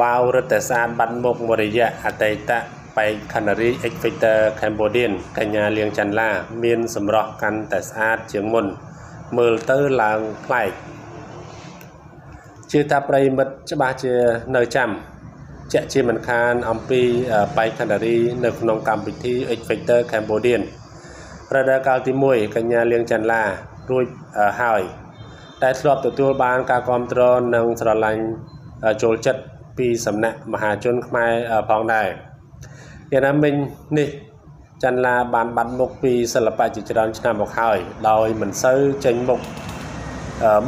វ៉ាវរឹតតែស្អាតបាត់មុខមួយរយៈអតីតបេក្ខនារី Equator Cambodian កញ្ញាលៀងច័ន្ទឡា មានសម្រស់កាន់តែស្អាតជាងមុន មើលទៅឡើងប្លែកជាតាប្រិមិត្តច្បាស់ជានៅចាំជាក់ជាមិនខានអំពីបេក្ខនារីនៅក្នុងកម្មវិធី Equator Cambodian រដូវកាលទី1កញ្ញាលៀងច័ន្ទឡារួចហើយតែធ្លាប់ទទួលបានការគ្រប់គ្រងនិងស្រឡាញ់ចូលចិត្ត ពីសំណាក់មហាជនខ្មែរផងដែរយ៉ាងណាមិញនេះច័ន្ទឡាបានបាត់មុខពីសិល្បៈជាច្រើនឆ្នាំមកហើយដោយមិនសូវចេញមុខ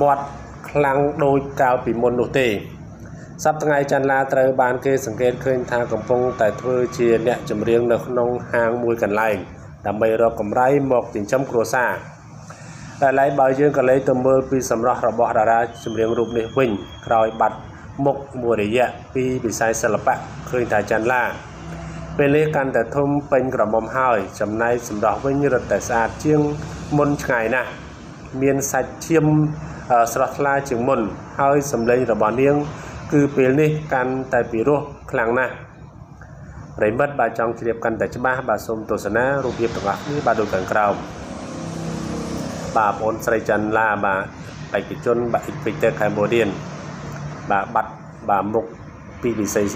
មាត់ខ្លាំងដូចកាលពីមុននោះទេសប្តាហ៍ថ្ងៃច័ន្ទឡាត្រូវបានគេសង្កេតឃើញថាកំពុងតែធ្វើជាអ្នកចម្រៀងនៅក្នុងហាងមួយកន្លែងដើម្បីរកកម្រៃមកចិញ្ចឹមគ្រួសារតែឡែកបើយើងក៏លេចទៅមើលពីសម្រស់របស់តារាចម្រៀងរូបនេះវិញក្រោយបាត់ មុខមួយរយៈពីវិស័យសិល្បៈឃើញថាច័ន្ទឡាពេលនេះកាន់តែធំពេញក្រមុំហើយចំណែកសម្រស់វិញរឹតតែស្អាតជាងមុនឆ្ងាយណាស់មានសាច់ឈាមស្រស់ថ្លាជាងមុន ហើយសម្លេងរបស់នាង គឺពេលនេះកាន់តែពិរោះខ្លាំងណាស់ប្រិមិត្តបាទចង់ជ្រាបកាន់តែច្បាស់បាទសូមទស្សនារូបភាពទាំងអស់គ្នាបាទដូចខាងក្រោមបាទបងអូនស្រីច័ន្ទឡាបាទបេក្ខជនបាទ Victor Cambodian បាទបាត់បាទមុខពីវិស័យ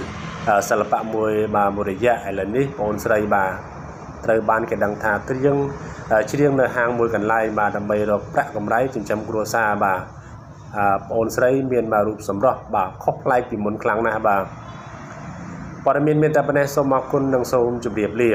សិល្បៈមួយបាទមួយរយៈឥឡូវនេះបងអូនស្រីបាទត្រូវបានគេដឹងថាត្រៀងច្រៀងនៅហាងមួយកន្លែងបាទដើម្បីរកប្រាក់កម្រៃចិញ្ចឹមគ្រួសារបាទបងអូនស្រីមានមករូបសម្រស់បាទខុសប្លែកពីមុនខ្លាំងណាស់បាទព័ត៌មានមានតែប៉ុណ្ណេះសូមអរគុណនិងសូមជម្រាបលា